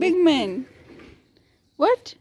Big man. What?